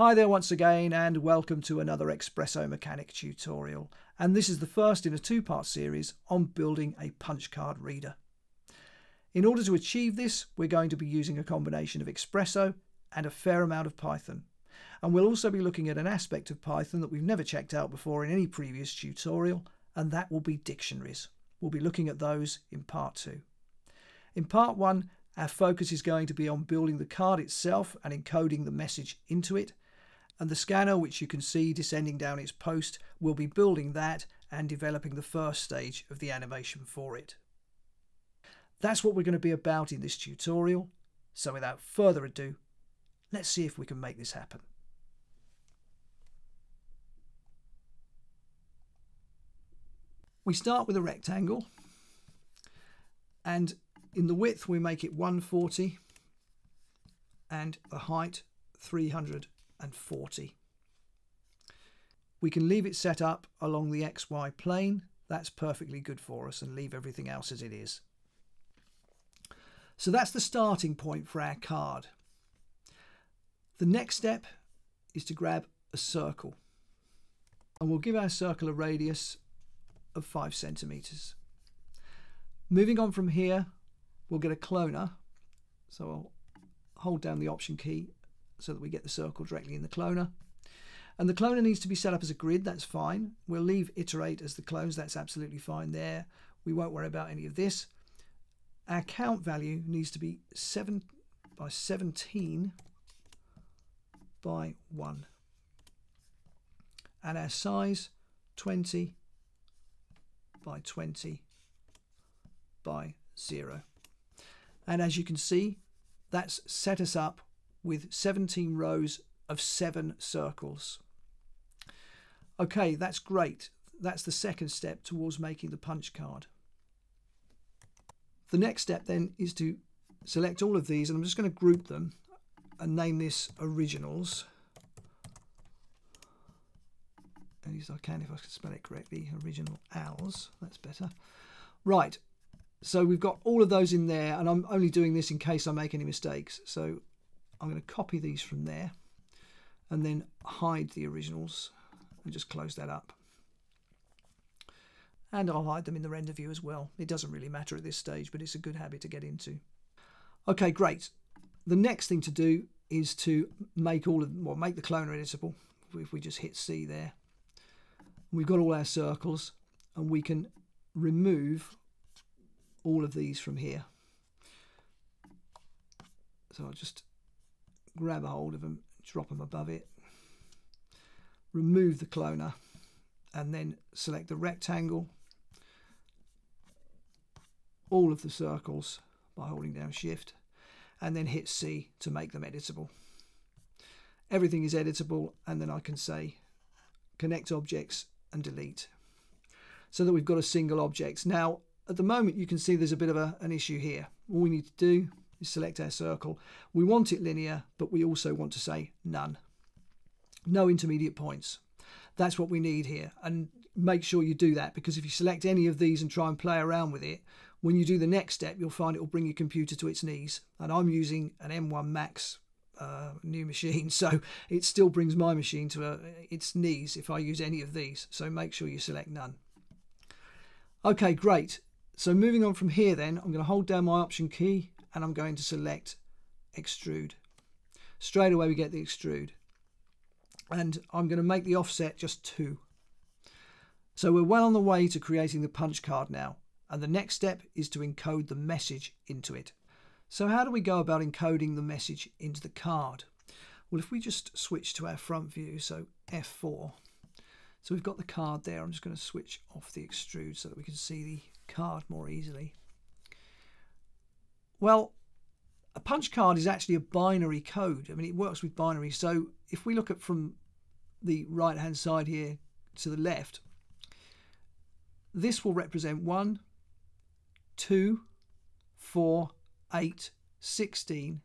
Hi there once again and welcome to another Expresso Mechanic tutorial and this is the first in a two-part series on building a punch card reader. In order to achieve this we're going to be using a combination of Xpresso and a fair amount of Python and we'll also be looking at an aspect of Python that we've never checked out before in any previous tutorial and that will be dictionaries. We'll be looking at those in part two. In part one our focus is going to be on building the card itself and encoding the message into it and the scanner which you can see descending down its post will be building that and developing the first stage of the animation for it. That's what we're going to be about in this tutorial, so without further ado, let's see if we can make this happen. We start with a rectangle and in the width we make it 140 and the height 300 and 40. We can leave it set up along the XY plane. That's perfectly good for us and leave everything else as it is. So that's the starting point for our card. The next step is to grab a circle and we'll give our circle a radius of 5 centimeters. Moving on from here, we'll get a cloner. So I'll hold down the option key so that we get the circle directly in the cloner. And the cloner needs to be set up as a grid, that's fine. We'll leave iterate as the clones, that's absolutely fine there. We won't worry about any of this. Our count value needs to be 7 by 17 by 1. And our size 20 by 20 by 0. And as you can see, that's set us up with 17 rows of seven circles. Okay, that's great. That's the second step towards making the punch card. The next step then is to select all of these and I'm just going to group them and name this originals. At least I can if I can spell it correctly. Original owls. That's better. Right. So we've got all of those in there and I'm only doing this in case I make any mistakes. So I'm going to copy these from there and then hide the originals and just close that up. And I'll hide them in the render view as well. It doesn't really matter at this stage, but it's a good habit to get into. Okay, great. The next thing to do is to make all of well, make the cloner editable. If we just hit C there, we've got all our circles, and we can remove all of these from here. So I'll just grab a hold of them, drop them above it, remove the cloner, and then select the rectangle, all of the circles by holding down shift, and then hit C to make them editable. Everything is editable, and then I can say connect objects and delete so that we've got a single object. Now, at the moment, you can see there's a bit of a, an issue here. All we need to do select our circle. We want it linear, but we also want to say none. No intermediate points. That's what we need here. And make sure you do that because if you select any of these and try and play around with it, when you do the next step, you'll find it will bring your computer to its knees. And I'm using an M1 Max uh, new machine, so it still brings my machine to uh, its knees if I use any of these. So make sure you select none. Okay, great. So moving on from here then, I'm going to hold down my option key and I'm going to select extrude. Straight away we get the extrude. And I'm going to make the offset just 2. So we're well on the way to creating the punch card now. And the next step is to encode the message into it. So how do we go about encoding the message into the card? Well, if we just switch to our front view, so F4, so we've got the card there. I'm just going to switch off the extrude so that we can see the card more easily. Well, a punch card is actually a binary code. I mean, it works with binary. So if we look at from the right hand side here to the left, this will represent 1, 2, 4, 8, 16,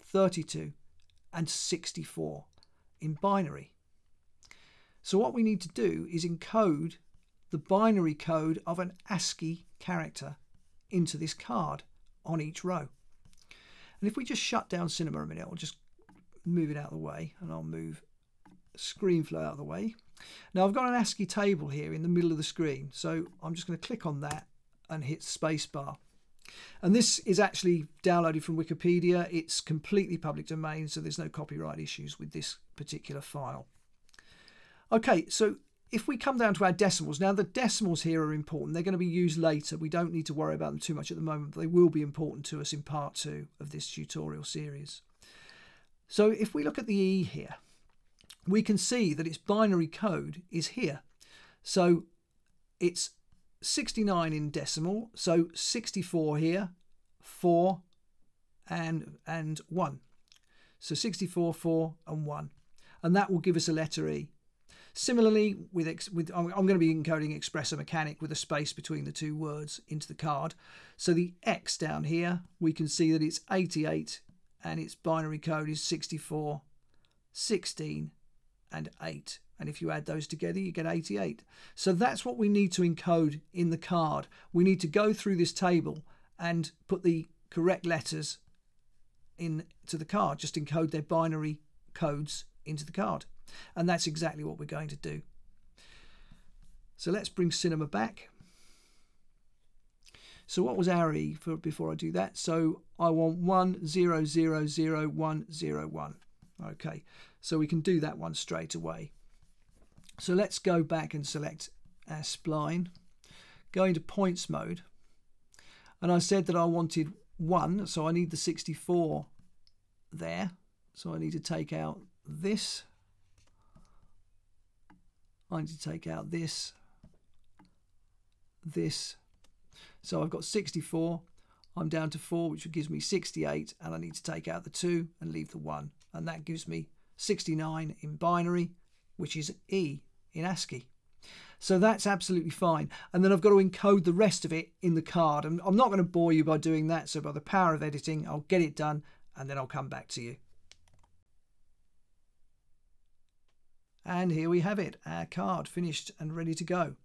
32, and 64 in binary. So what we need to do is encode the binary code of an ASCII character into this card on each row. And if we just shut down Cinema a minute, I'll just move it out of the way and I'll move ScreenFlow out of the way. Now I've got an ASCII table here in the middle of the screen. So I'm just going to click on that and hit spacebar. And this is actually downloaded from Wikipedia. It's completely public domain, so there's no copyright issues with this particular file. Okay, so if we come down to our decimals, now the decimals here are important. They're going to be used later. We don't need to worry about them too much at the moment, but they will be important to us in part two of this tutorial series. So if we look at the E here, we can see that its binary code is here. So it's 69 in decimal, so 64 here, 4 and, and 1. So 64, 4 and 1. And that will give us a letter E. Similarly, with, with I'm, I'm going to be encoding Expresso Mechanic with a space between the two words into the card. So the X down here, we can see that it's 88 and its binary code is 64, 16 and 8. And if you add those together, you get 88. So that's what we need to encode in the card. We need to go through this table and put the correct letters into the card, just encode their binary codes into the card. And that's exactly what we're going to do. So let's bring cinema back. So what was our E for before I do that? So I want 100101. Okay, so we can do that one straight away. So let's go back and select our spline, go into points mode. And I said that I wanted one, so I need the 64 there. So I need to take out this I need to take out this, this. So I've got 64. I'm down to 4, which gives me 68, and I need to take out the 2 and leave the 1. And that gives me 69 in binary, which is E in ASCII. So that's absolutely fine. And then I've got to encode the rest of it in the card. And I'm not going to bore you by doing that. So by the power of editing, I'll get it done and then I'll come back to you. And here we have it, our card finished and ready to go.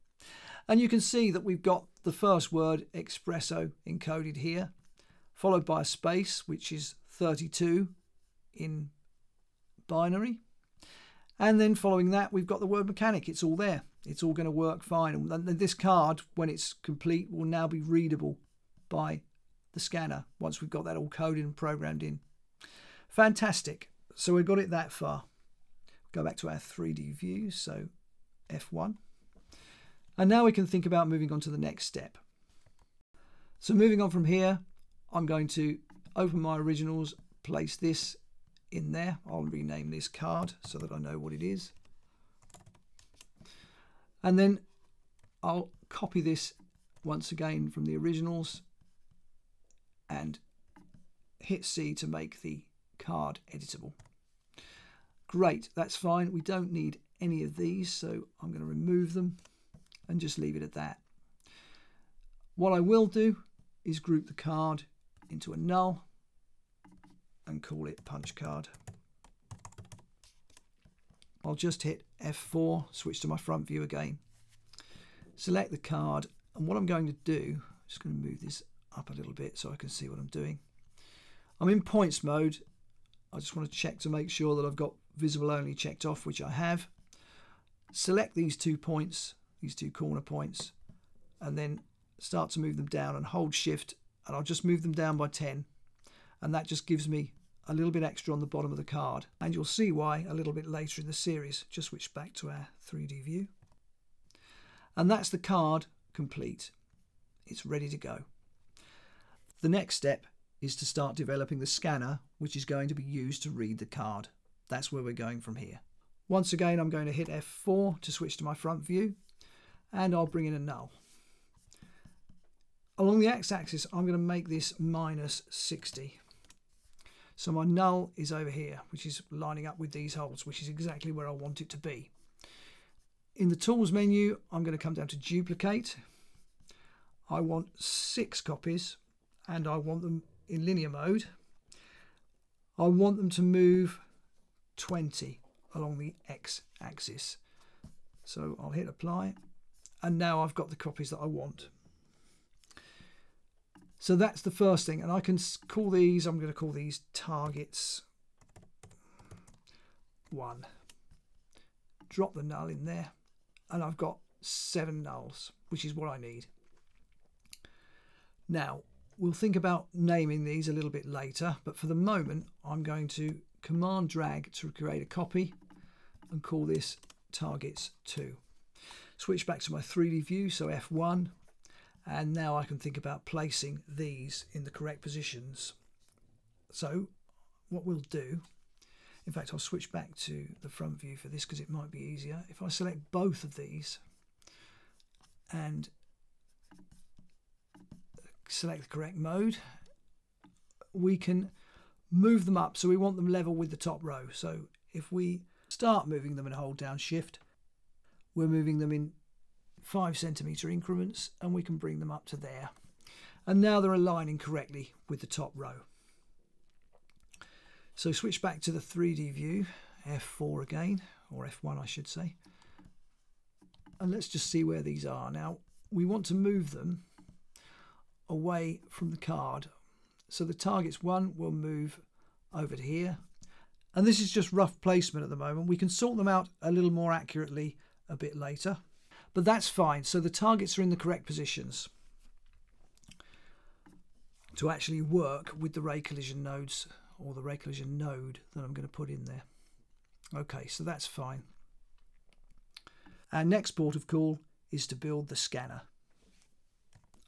And you can see that we've got the first word expresso encoded here, followed by a space, which is 32 in binary. And then following that, we've got the word mechanic. It's all there. It's all going to work fine. And this card, when it's complete, will now be readable by the scanner once we've got that all coded and programmed in. Fantastic. So we've got it that far go back to our 3D view, so F1. And now we can think about moving on to the next step. So moving on from here, I'm going to open my originals, place this in there. I'll rename this card so that I know what it is. And then I'll copy this once again from the originals and hit C to make the card editable. Great, that's fine. We don't need any of these, so I'm going to remove them and just leave it at that. What I will do is group the card into a null and call it punch card. I'll just hit F4, switch to my front view again. Select the card, and what I'm going to do, I'm just going to move this up a little bit so I can see what I'm doing. I'm in points mode. I just want to check to make sure that I've got visible only checked off, which I have. Select these two points, these two corner points, and then start to move them down and hold shift and I'll just move them down by 10 and that just gives me a little bit extra on the bottom of the card. And you'll see why a little bit later in the series. Just switch back to our 3d view. And that's the card complete. It's ready to go. The next step is to start developing the scanner which is going to be used to read the card that's where we're going from here. Once again, I'm going to hit F4 to switch to my front view and I'll bring in a null. Along the x-axis, I'm going to make this minus 60. So my null is over here, which is lining up with these holes, which is exactly where I want it to be. In the Tools menu, I'm going to come down to Duplicate. I want six copies, and I want them in linear mode. I want them to move 20 along the x-axis. So I'll hit apply and now I've got the copies that I want. So that's the first thing and I can call these, I'm going to call these targets. 1. Drop the null in there, and I've got seven nulls, which is what I need. Now, we'll think about naming these a little bit later, but for the moment, I'm going to command drag to create a copy and call this targets 2. Switch back to my 3D view, so F1, and now I can think about placing these in the correct positions. So what we'll do, in fact I'll switch back to the front view for this because it might be easier. If I select both of these and select the correct mode, we can move them up so we want them level with the top row. So if we start moving them and hold down shift, we're moving them in five centimeter increments and we can bring them up to there. And now they're aligning correctly with the top row. So switch back to the 3D view, F4 again, or F1 I should say. And let's just see where these are. Now we want to move them away from the card. So the targets one will move over to here. And this is just rough placement at the moment. We can sort them out a little more accurately a bit later, but that's fine. So the targets are in the correct positions to actually work with the ray collision nodes or the ray collision node that I'm going to put in there. Okay, so that's fine. Our next port of call is to build the scanner.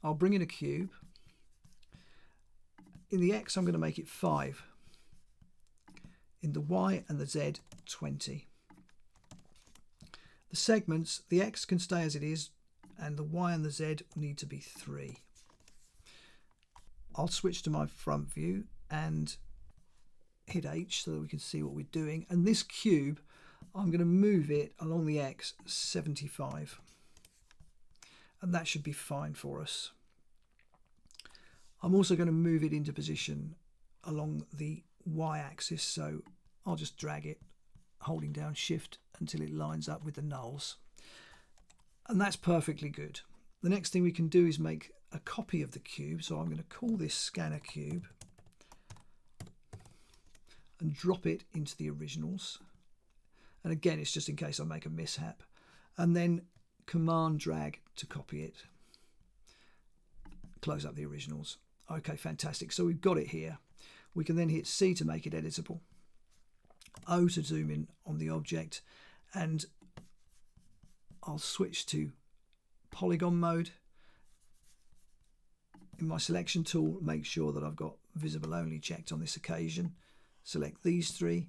I'll bring in a cube. In the X, I'm going to make it 5. In the Y and the Z, 20. The segments, the X can stay as it is, and the Y and the Z need to be 3. I'll switch to my front view and hit H so that we can see what we're doing. And this cube, I'm going to move it along the X 75 and that should be fine for us. I'm also going to move it into position along the y-axis so I'll just drag it holding down shift until it lines up with the nulls. And that's perfectly good. The next thing we can do is make a copy of the cube so I'm going to call this scanner cube and drop it into the originals. And again it's just in case I make a mishap. And then command drag to copy it. Close up the originals okay fantastic. So we've got it here. We can then hit C to make it editable. O to zoom in on the object. And I'll switch to polygon mode. In my selection tool make sure that I've got visible only checked on this occasion. Select these three.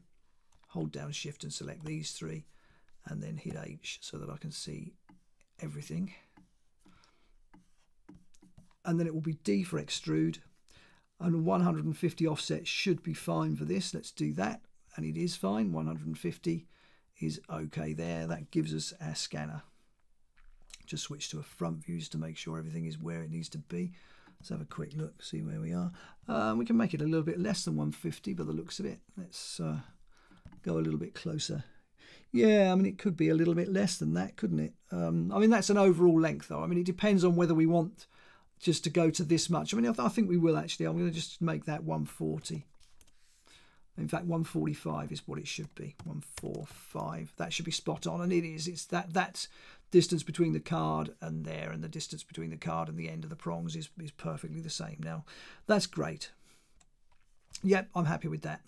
Hold down shift and select these three. And then hit H so that I can see everything. And then it will be D for extrude. And 150 offset should be fine for this. Let's do that. And it is fine. 150 is okay there. That gives us our scanner. Just switch to a front view just to make sure everything is where it needs to be. Let's have a quick look, see where we are. Uh, we can make it a little bit less than 150 by the looks of it. Let's uh, go a little bit closer yeah, I mean, it could be a little bit less than that, couldn't it? Um, I mean, that's an overall length, though. I mean, it depends on whether we want just to go to this much. I mean, I think we will actually. I'm going to just make that 140. In fact, 145 is what it should be. 145. That should be spot on, and it is. It's that that distance between the card and there, and the distance between the card and the end of the prongs is is perfectly the same. Now, that's great. Yep, I'm happy with that.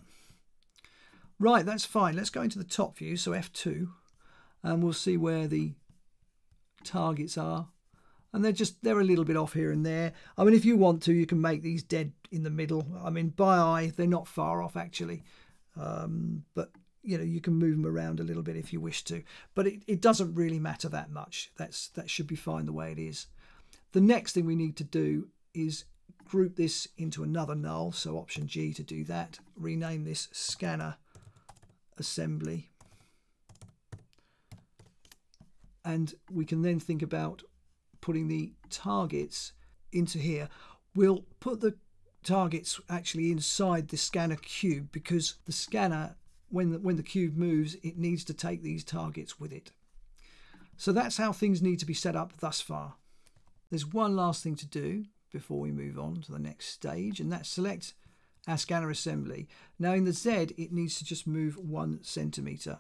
Right, that's fine. Let's go into the top view, so F2, and we'll see where the targets are. And they're just, they're a little bit off here and there. I mean, if you want to, you can make these dead in the middle. I mean, by eye, they're not far off actually. Um, but, you know, you can move them around a little bit if you wish to. But it, it doesn't really matter that much. That's That should be fine the way it is. The next thing we need to do is group this into another null. So option G to do that. Rename this scanner assembly. And we can then think about putting the targets into here. We'll put the targets actually inside the scanner cube because the scanner, when the, when the cube moves, it needs to take these targets with it. So that's how things need to be set up thus far. There's one last thing to do before we move on to the next stage, and that's select our scanner assembly. Now in the Z, it needs to just move one centimetre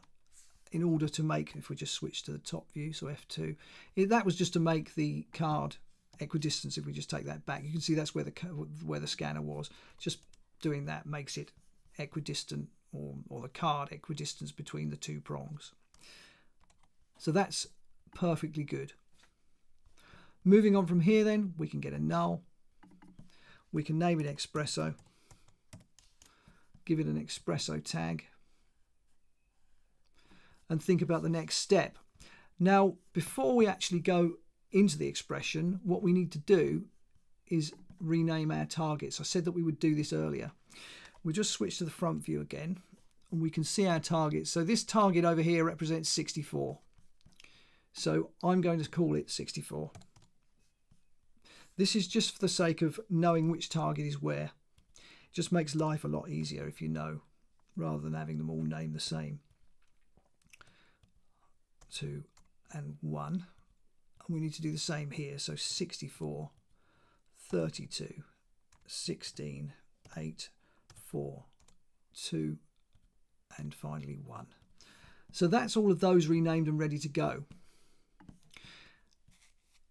in order to make, if we just switch to the top view, so F2, it, that was just to make the card equidistance. If we just take that back, you can see that's where the where the scanner was. Just doing that makes it equidistant or, or the card equidistance between the two prongs. So that's perfectly good. Moving on from here then, we can get a null. We can name it Xpresso. Give it an Xpresso tag. And think about the next step. Now, before we actually go into the expression, what we need to do is rename our targets. I said that we would do this earlier. We'll just switch to the front view again and we can see our targets. So this target over here represents 64. So I'm going to call it 64. This is just for the sake of knowing which target is where. It just makes life a lot easier if you know, rather than having them all named the same. 2 and 1. And we need to do the same here. So 64, 32, 16, 8, 4, 2, and finally 1. So that's all of those renamed and ready to go.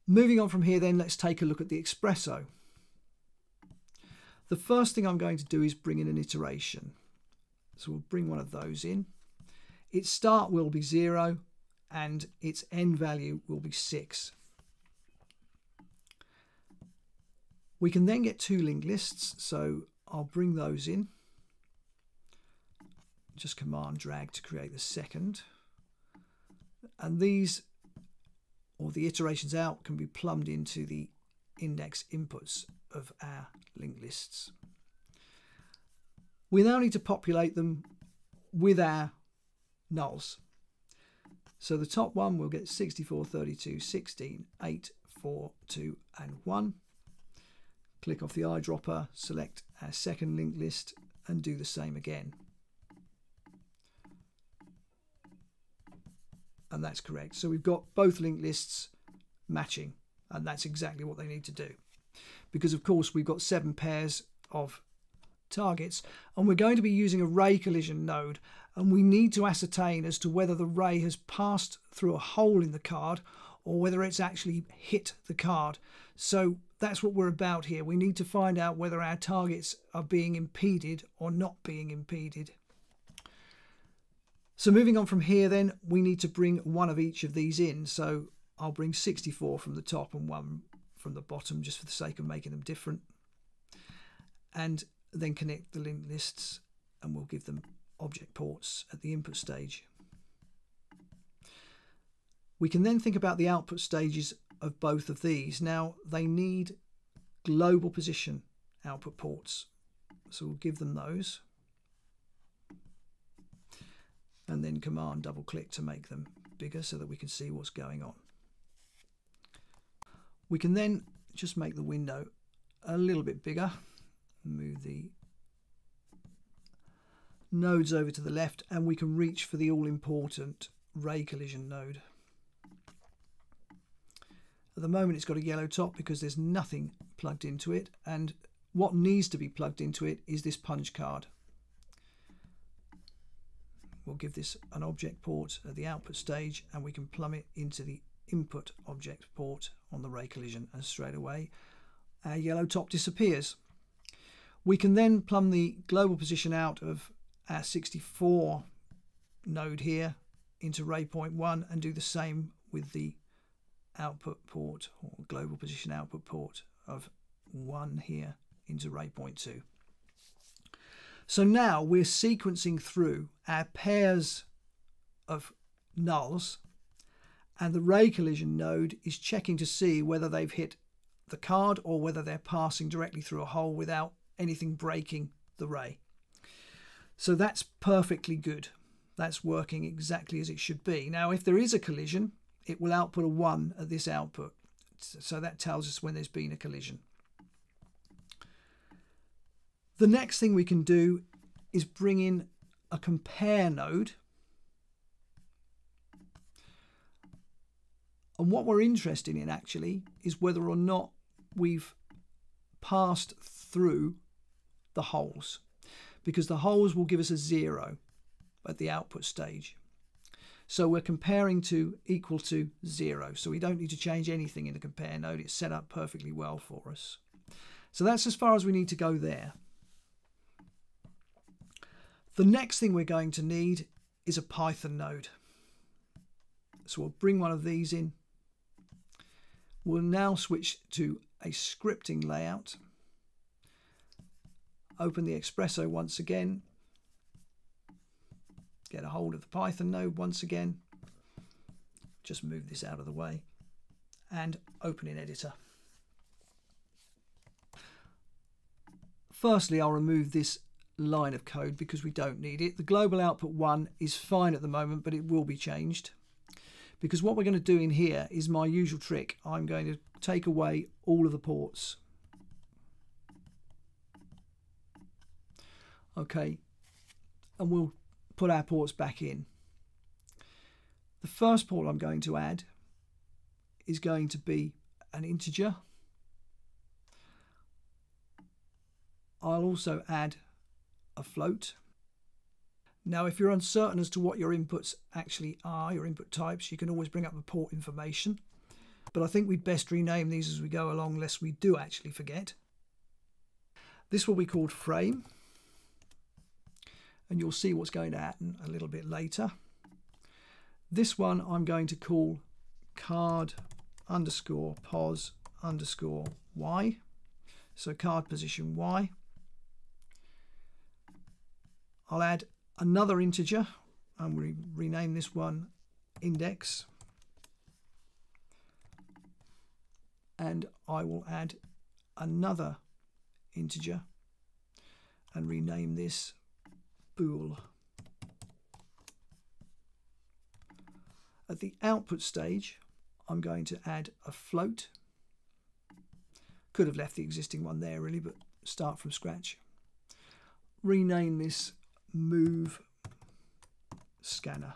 Moving on from here then, let's take a look at the Xpresso. The first thing I'm going to do is bring in an iteration. So we'll bring one of those in. Its start will be 0 and its n value will be 6. We can then get two linked lists, so I'll bring those in. Just command drag to create the second. And these or the iterations out can be plumbed into the index inputs of our linked lists. We now need to populate them with our nulls. So the top one will get 64, 32, 16, 8, 4, 2 and 1. Click off the eyedropper, select our second linked list and do the same again. and that's correct. So we've got both linked lists matching, and that's exactly what they need to do. Because of course we've got seven pairs of targets, and we're going to be using a ray collision node, and we need to ascertain as to whether the ray has passed through a hole in the card or whether it's actually hit the card. So that's what we're about here. We need to find out whether our targets are being impeded or not being impeded. So moving on from here then, we need to bring one of each of these in. So I'll bring 64 from the top and one from the bottom just for the sake of making them different. And then connect the linked lists and we'll give them object ports at the input stage. We can then think about the output stages of both of these. Now they need global position output ports. So we'll give them those and then command double click to make them bigger so that we can see what's going on. We can then just make the window a little bit bigger, move the nodes over to the left and we can reach for the all-important ray collision node. At the moment it's got a yellow top because there's nothing plugged into it and what needs to be plugged into it is this punch card. We'll give this an object port at the output stage and we can plumb it into the input object port on the ray collision and straight away our yellow top disappears. We can then plumb the global position out of our 64 node here into ray point 1 and do the same with the output port or global position output port of 1 here into ray point 2. So now we're sequencing through our pairs of nulls and the ray collision node is checking to see whether they've hit the card or whether they're passing directly through a hole without anything breaking the ray. So that's perfectly good. That's working exactly as it should be. Now, if there is a collision, it will output a 1 at this output. So that tells us when there's been a collision. The next thing we can do is bring in a compare node. And what we're interested in actually is whether or not we've passed through the holes because the holes will give us a zero at the output stage. So we're comparing to equal to zero. So we don't need to change anything in the compare node. It's set up perfectly well for us. So that's as far as we need to go there. The next thing we're going to need is a Python node. So we'll bring one of these in. We'll now switch to a scripting layout. Open the Xpresso once again. Get a hold of the Python node once again. Just move this out of the way and open in editor. Firstly, I'll remove this line of code because we don't need it. The global output 1 is fine at the moment, but it will be changed. Because what we're going to do in here is my usual trick. I'm going to take away all of the ports. Okay, and we'll put our ports back in. The first port I'm going to add is going to be an integer. I'll also add a float. Now, if you're uncertain as to what your inputs actually are, your input types, you can always bring up the port information. But I think we'd best rename these as we go along, lest we do actually forget. This will be called frame. And you'll see what's going to happen a little bit later. This one I'm going to call card underscore pos underscore y. So card position y. I'll add another integer and we rename this one index and I will add another integer and rename this At the output stage I'm going to add a float. Could have left the existing one there really but start from scratch. Rename this move scanner.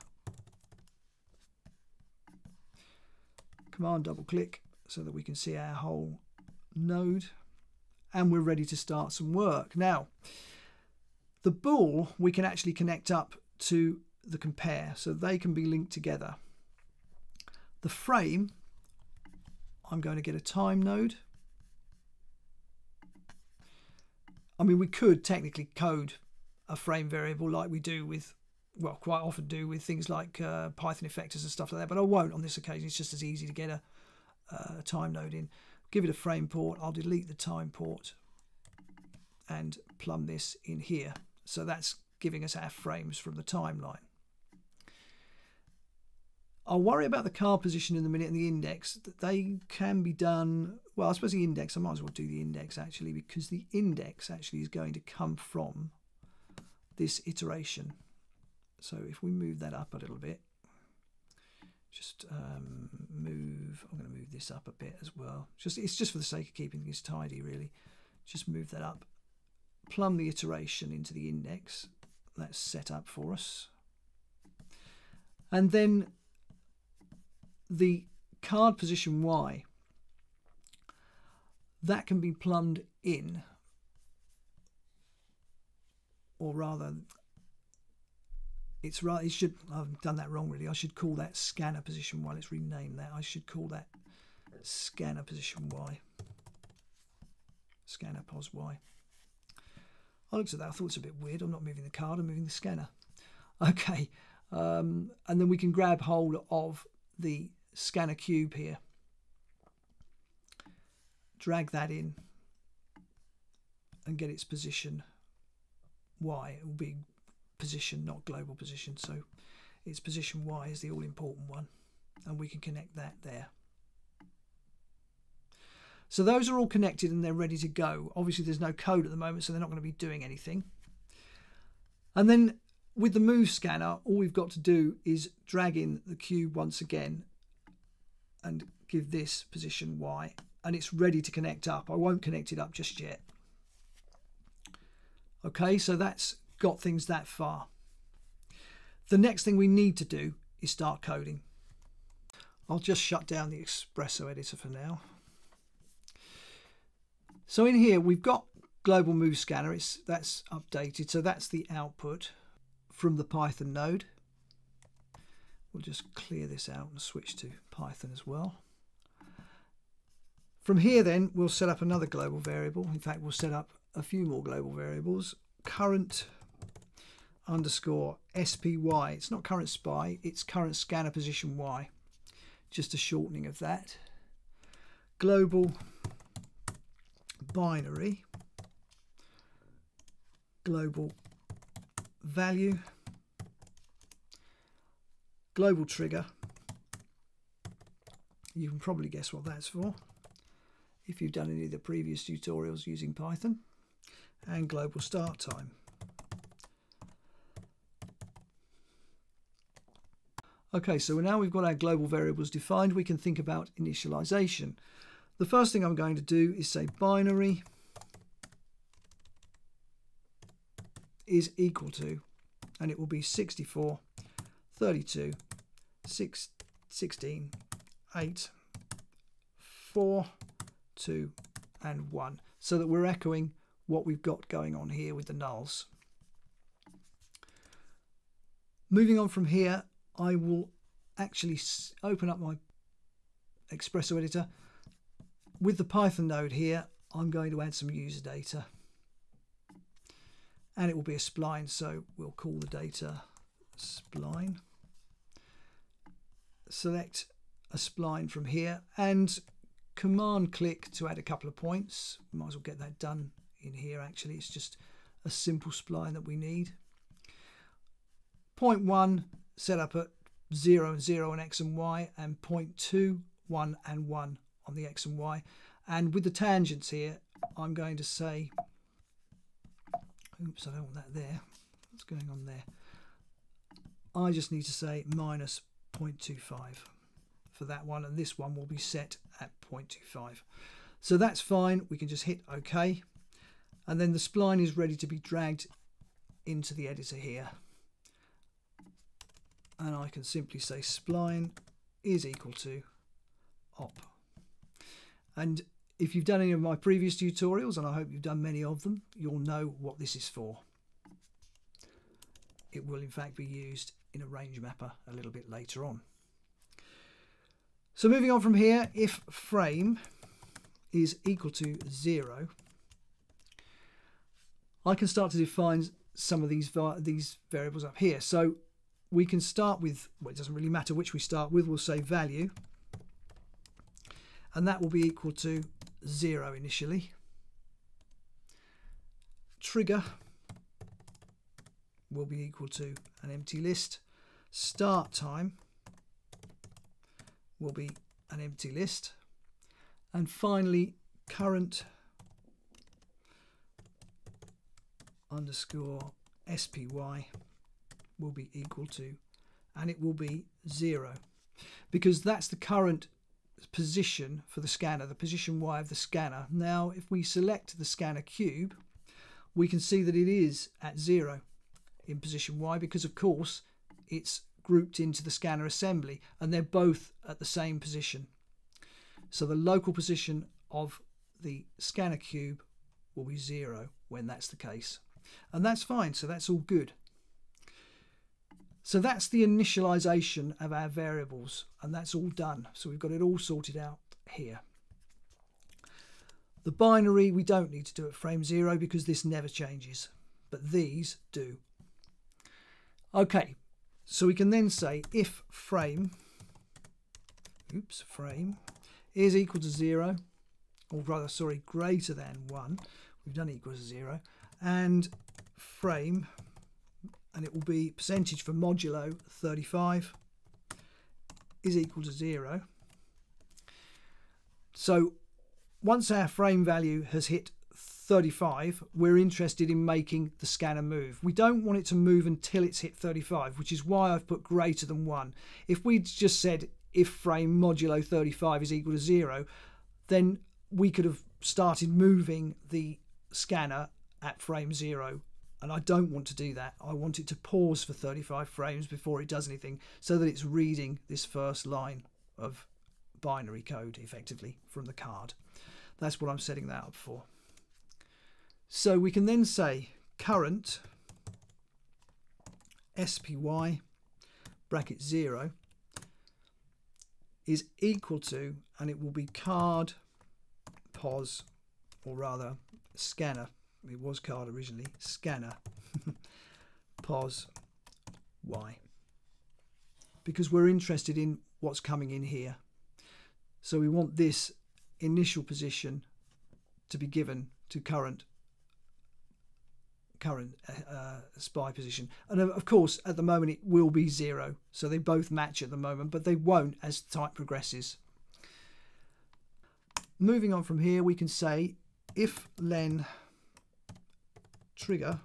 Command double click so that we can see our whole node and we're ready to start some work. Now, the bool we can actually connect up to the compare so they can be linked together. The frame, I'm going to get a time node. I mean, we could technically code a frame variable like we do with well quite often do with things like uh, Python effectors and stuff like that but I won't on this occasion it's just as easy to get a, a time node in give it a frame port I'll delete the time port and plumb this in here so that's giving us our frames from the timeline I'll worry about the card position in a minute and the index. They can be done, well, I suppose the index, I might as well do the index actually, because the index actually is going to come from this iteration. So if we move that up a little bit, just um, move, I'm going to move this up a bit as well. Just It's just for the sake of keeping things tidy, really. Just move that up. Plumb the iteration into the index. That's set up for us. And then the card position Y, that can be plumbed in or rather it's right it should I've done that wrong really I should call that scanner position Y let's rename that I should call that scanner position Y scanner pos Y I looked at that I thought it's a bit weird I'm not moving the card I'm moving the scanner okay um, and then we can grab hold of the scanner cube here drag that in and get its position Y. It will be position, not global position. So its position Y is the all important one. And we can connect that there. So those are all connected and they're ready to go. Obviously, there's no code at the moment, so they're not going to be doing anything. And then with the move scanner, all we've got to do is drag in the cube once again and give this position Y and it's ready to connect up. I won't connect it up just yet. Okay, so that's got things that far. The next thing we need to do is start coding. I'll just shut down the Xpresso editor for now. So in here we've got global move scanner, it's that's updated. So that's the output from the Python node. We'll just clear this out and switch to Python as well. From here then we'll set up another global variable. In fact we'll set up a few more global variables. Current underscore SPY. It's not current SPY, it's current scanner position Y. Just a shortening of that. Global binary global value global trigger. You can probably guess what that's for if you've done any of the previous tutorials using Python. And global start time. Okay, so now we've got our global variables defined, we can think about initialization. The first thing I'm going to do is say binary is equal to, and it will be 64, 32, 6, 16, 8, 4, 2 and 1 so that we're echoing what we've got going on here with the nulls. Moving on from here I will actually open up my Xpresso editor. With the Python node here I'm going to add some user data. And it will be a spline so we'll call the data spline. Select a spline from here and command click to add a couple of points. Might as well get that done in here actually. It's just a simple spline that we need. Point one set up at 0 and 0 on x and y and point 2 1 and 1 on the x and y. And with the tangents here I'm going to say oops I don't want that there. What's going on there? I just need to say minus 0.25 for that one and this one will be set at 0.25 so that's fine. We can just hit OK. And then the spline is ready to be dragged into the editor here. And I can simply say spline is equal to op and if you've done any of my previous tutorials and I hope you've done many of them you'll know what this is for. It will in fact be used in a range mapper a little bit later on. So moving on from here, if frame is equal to zero, I can start to define some of these these variables up here. So we can start with, well, it doesn't really matter which we start with, we'll say value, and that will be equal to zero initially. Trigger will be equal to an empty list. Start time will be an empty list. And finally, current underscore SPY will be equal to, and it will be zero because that's the current position for the scanner, the position Y of the scanner. Now, if we select the scanner cube, we can see that it is at zero in position Y because, of course, it's grouped into the scanner assembly and they're both at the same position. So the local position of the scanner cube will be zero when that's the case. And that's fine, so that's all good. So that's the initialization of our variables and that's all done. So we've got it all sorted out here. The binary we don't need to do at frame zero because this never changes, but these do. Okay, so we can then say if frame, oops, frame is equal to zero, or rather, sorry, greater than one, we've done equals to zero, and frame, and it will be percentage for modulo 35 is equal to zero. So once our frame value has hit 35, we're interested in making the scanner move. We don't want it to move until it's hit 35, which is why I've put greater than 1. If we'd just said if frame modulo 35 is equal to 0, then we could have started moving the scanner at frame 0 and I don't want to do that. I want it to pause for 35 frames before it does anything so that it's reading this first line of binary code effectively from the card. That's what I'm setting that up for. So we can then say current SPY bracket 0 is equal to, and it will be card POS, or rather scanner, it was card originally, scanner POS Y. Because we're interested in what's coming in here. So we want this initial position to be given to current current uh, uh, spy position. And of course, at the moment, it will be zero. So they both match at the moment, but they won't as time progresses. Moving on from here, we can say if len trigger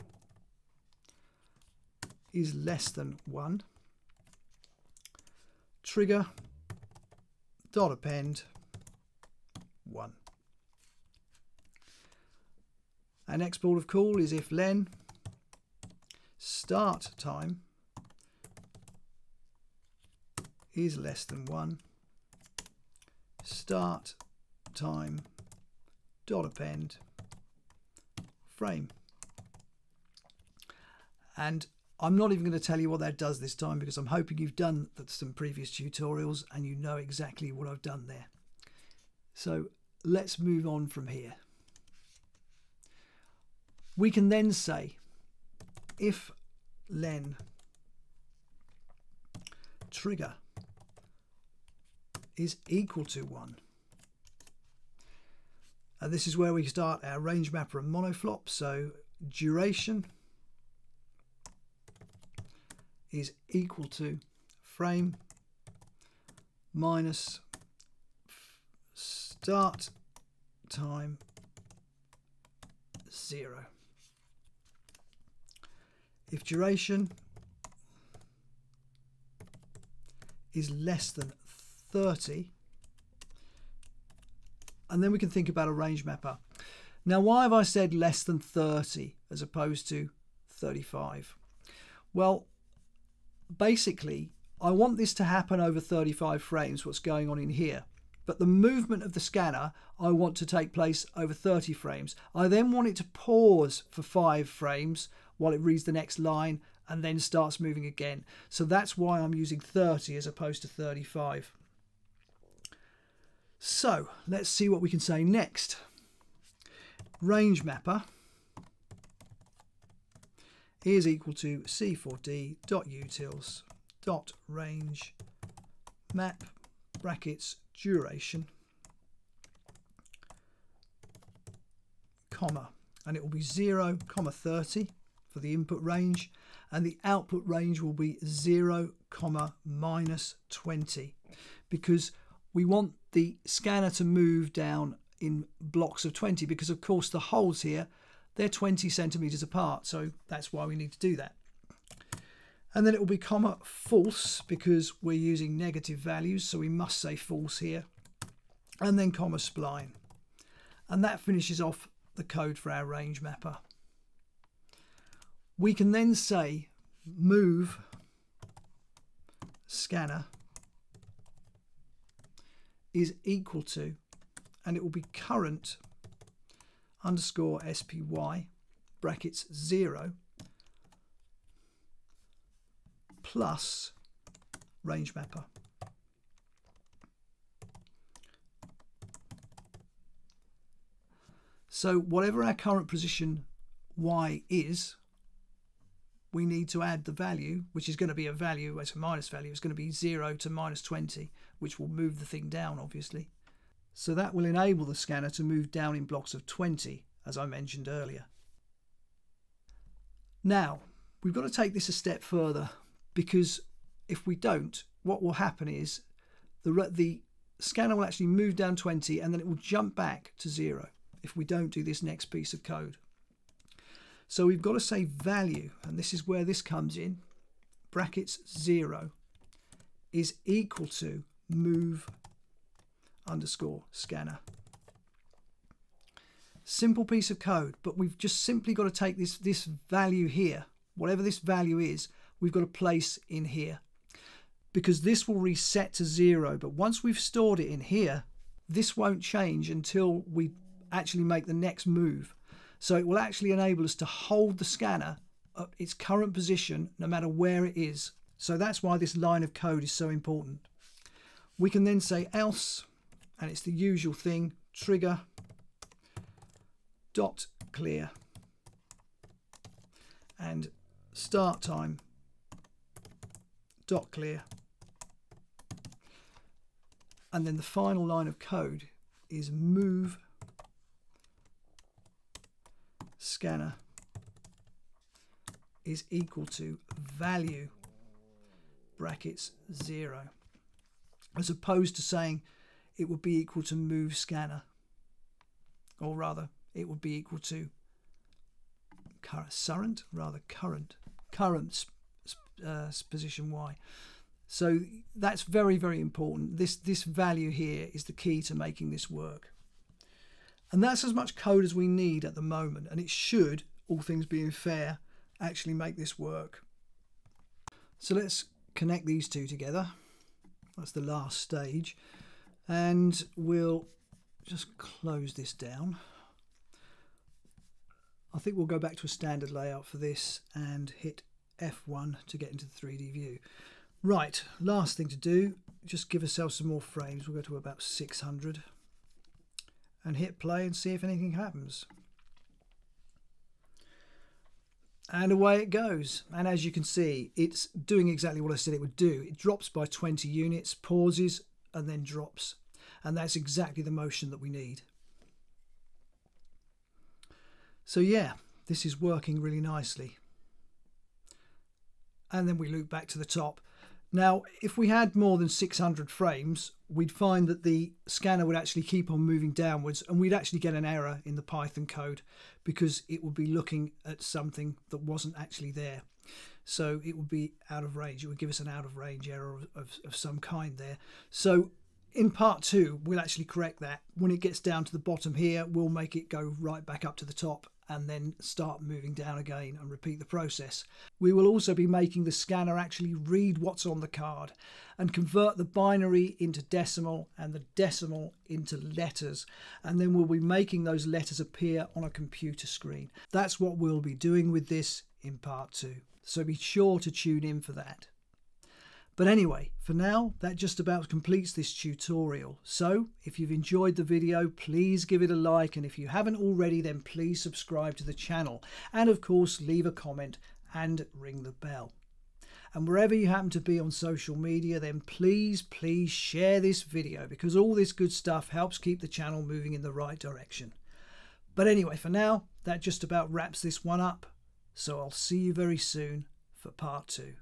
is less than 1, trigger dot append 1. Our next port of call is if len start time is less than 1 start time dot append frame and I'm not even going to tell you what that does this time because I'm hoping you've done some previous tutorials and you know exactly what I've done there. So let's move on from here. We can then say if len trigger is equal to 1 and this is where we start our range mapper and monoflop so duration is equal to frame minus start time zero. If duration is less than 30, and then we can think about a range mapper. Now, why have I said less than 30 as opposed to 35? Well, basically, I want this to happen over 35 frames, what's going on in here. But the movement of the scanner, I want to take place over 30 frames. I then want it to pause for five frames while it reads the next line and then starts moving again. So that's why I'm using 30 as opposed to 35. So let's see what we can say next. Range mapper is equal to c4d.utils dot range. Map brackets duration comma and it will be 0 comma 30 for the input range and the output range will be 0 comma minus 20 because we want the scanner to move down in blocks of 20 because of course the holes here they're 20 centimeters apart, so that's why we need to do that. And then it will be comma false because we're using negative values, so we must say false here. And then comma spline. And that finishes off the code for our range mapper. We can then say move scanner is equal to, and it will be current underscore SPY brackets 0 plus range mapper. So whatever our current position y is, we need to add the value, which is going to be a value, as a minus value, it's going to be 0 to minus 20, which will move the thing down, obviously. So that will enable the scanner to move down in blocks of 20, as I mentioned earlier. Now, we've got to take this a step further because if we don't, what will happen is the, the scanner will actually move down 20 and then it will jump back to zero if we don't do this next piece of code. So we've got to say value, and this is where this comes in, brackets zero is equal to move underscore scanner. Simple piece of code, but we've just simply got to take this, this value here, whatever this value is, we've got to place in here because this will reset to zero. But once we've stored it in here, this won't change until we actually make the next move. So it will actually enable us to hold the scanner at its current position no matter where it is. So that's why this line of code is so important. We can then say else, and it's the usual thing, trigger dot clear. And start time dot clear. And then the final line of code is move scanner is equal to value brackets zero. As opposed to saying it would be equal to move scanner. Or rather it would be equal to current rather current current uh, position y. So that's very very important. This this value here is the key to making this work. And that's as much code as we need at the moment and it should all things being fair actually make this work. So let's connect these two together. That's the last stage and we'll just close this down I think we'll go back to a standard layout for this and hit F1 to get into the 3D view. Right, last thing to do, just give ourselves some more frames. We'll go to about 600 and hit play and see if anything happens. And away it goes. And as you can see, it's doing exactly what I said it would do. It drops by 20 units, pauses, and then drops. And that's exactly the motion that we need. So yeah, this is working really nicely. And then we loop back to the top. Now, if we had more than 600 frames, we'd find that the scanner would actually keep on moving downwards and we'd actually get an error in the Python code because it would be looking at something that wasn't actually there. So it would be out of range. It would give us an out of range error of, of, of some kind there. So in part two, we'll actually correct that. When it gets down to the bottom here, we'll make it go right back up to the top and then start moving down again and repeat the process. We will also be making the scanner actually read what's on the card and convert the binary into decimal and the decimal into letters and then we'll be making those letters appear on a computer screen. That's what we'll be doing with this in part two. So be sure to tune in for that. But anyway, for now, that just about completes this tutorial. So, if you've enjoyed the video, please give it a like, and if you haven't already, then please subscribe to the channel. And of course, leave a comment and ring the bell. And wherever you happen to be on social media, then please, please share this video because all this good stuff helps keep the channel moving in the right direction. But anyway, for now, that just about wraps this one up. So I'll see you very soon for part two.